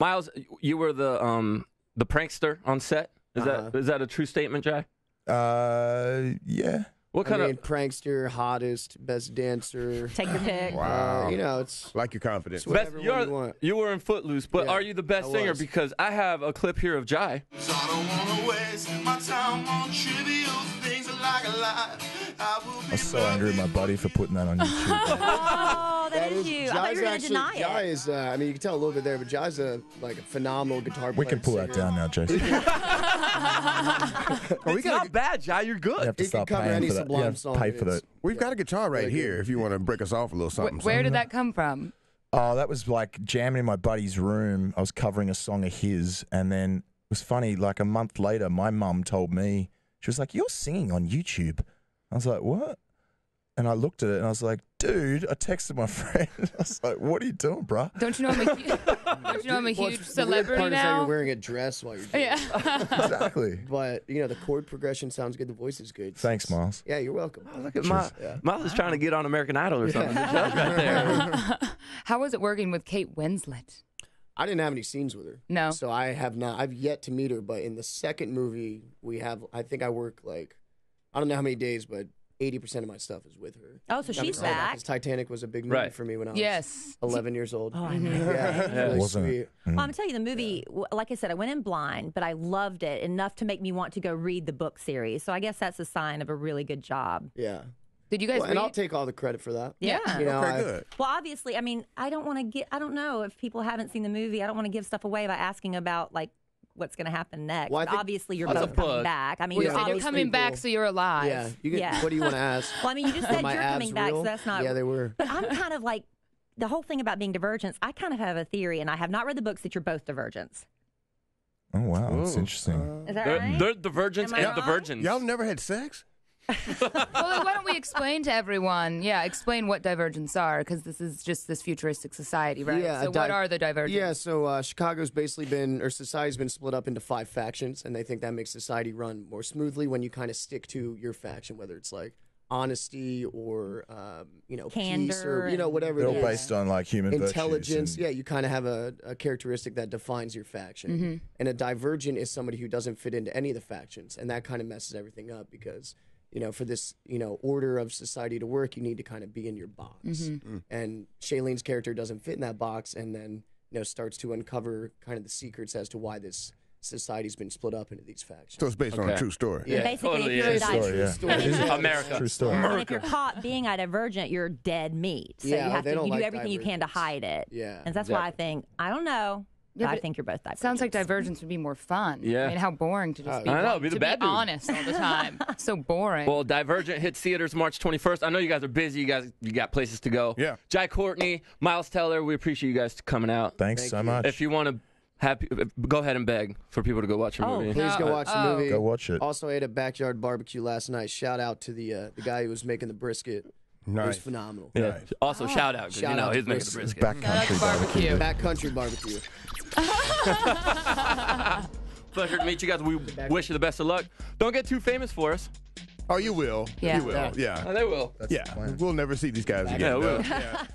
Miles, you were the um the prankster on set. Is Uh-huh. that is that a true statement, Jai? Uh, yeah. What I kind mean, of prankster, hottest, best dancer. Take your pick. Uh, you know, it's Like your confidence. It's whatever best? You're, you want. you were in Footloose, but Yeah, are you the best I singer? was. Because I have a clip here of Jai. So I don't wanna waste my time on trivial things like a lie. I will be I was so angry at my buddy for putting that on YouTube. Oh, that is you. I thought Jai's you were going to actually, deny Jai it. is, uh, I mean, you can tell a little bit there, but Jai's a like a phenomenal guitar player. we can pull that down now, Jason. You we It's got not bad, Jai. You're good. have to He can cover paying any for that. Sublime You song pay for is. that. We've got a guitar right Really here if you want to break us off a little Wh- something. where did that come from? Oh, that was like jamming in my buddy's room. I was covering a song of his, and then it was funny. Like a month later, my mum told me she was like, "You're singing on YouTube." I was like, "What?" And I looked at it, and I was like, "Dude," I texted my friend. I was like, "What are you doing, bruh?" Don't you know I'm a, hu- don't you know I'm a Well, huge it's- the weird celebrity part is that now? you're wearing a dress while you're doing it. yeah. exactly. But, you know, the chord progression sounds good. The voice is good. Thanks, Miles. Yeah, you're welcome. Oh, look at Miles. Yeah. Miles is trying to get on American Idol or something. Jai's right there. How was it working with Kate Winslet? I didn't have any scenes with her. No. So I have not. I've yet to meet her. But in the second movie, we have. I think I work like, I don't know how many days, but eighty percent of my stuff is with her. Oh, so I'm she's excited about back. this. Titanic was a big movie Right. for me when I was Yes. eleven years old. Oh, I mm-hmm. know. yeah, it's really Wasn't sweet. it? Mm-hmm. Well, I'm gonna tell you the movie. w Like I said, I went in blind, but I loved it enough to make me want to go read the book series. So I guess that's a sign of a really good job. Yeah. Did you guys Well, and I'll read? take all the credit for that. Yeah. You know, Okay, I- good. Well, obviously, I mean, I don't want to get. I don't know if people haven't seen the movie. I don't want to give stuff away by asking about like what's going to happen next. Well, think- obviously, you're both coming plug. back. I mean, Well, you're Yeah, I'm those coming back, so you're alive. Yeah. You can, Yeah. What do you want to ask? Well, I mean, you just said you're abs coming back, so that's not. Yeah, they were. But I'm kind of like the whole thing about being divergents. I kind of have a theory, and I have not read the books that you're both divergents. Oh wow, that's Ooh. interesting. Is that They're, right? they're the virgins and the virgins. Y'all never had sex? Well, then why don't we explain to everyone? Yeah, explain what divergents are, because this is just this futuristic society, right? Yeah, so, di- what are the divergents? Yeah, so uh, Chicago's basically been, or society's been split up into five factions, and they think that makes society run more smoothly when you kind of stick to your faction, whether it's like honesty or, um, you know, peace or, you know, whatever They're all based on like human Intelligence, virtues yeah, you kind of have a, a characteristic that defines your faction. And a divergent is somebody who doesn't fit into any of the factions, and that kind of messes everything up because you know, for this, you know, order of society to work, you need to kind of be in your box. Mm-hmm. Mm. And Shailene's character doesn't fit in that box, and then you know starts to uncover kind of the secrets as to why this society's been split up into these factions. So it's based on a true story. Yeah. Basically, totally if you're is. a True story, yeah. It is America. True story. and if you're caught being a divergent, you're dead meat. So Yeah, you have they to don't you do like everything you can to hide it. Yeah. and that's why I think I don't know. Yeah, I think you're both divergent. Sounds like divergence would be more fun. Yeah. I mean, how boring to just be, I know, one- be the to bad be dude. honest all the time. so boring. Well, Divergent hits theaters March 21st. I know you guys are busy. You guys, you got places to go. Yeah. Jai Courtney, Miles Teller, we appreciate you guys coming out. Thanks Thank so you. much. If you want to have, go ahead and beg for people to go watch your Oh, movie. Please go No, watch the oh. movie. Go watch it. Also, I ate a backyard barbecue last night. Shout out to the uh, the guy who was making the brisket. It was Nice. phenomenal. Yeah. Nice. Also, shout out 'cause Shout you know out he's to making the Chris. brisket. Backcountry barbecue. Backcountry barbecue. Pleasure to meet you guys. We wish you the best of luck. Don't get too famous for us. Oh, you will. Yeah. You will. Yeah. Oh, they will. Yeah. We'll never see these guys again. Yeah, we though. will. Yeah.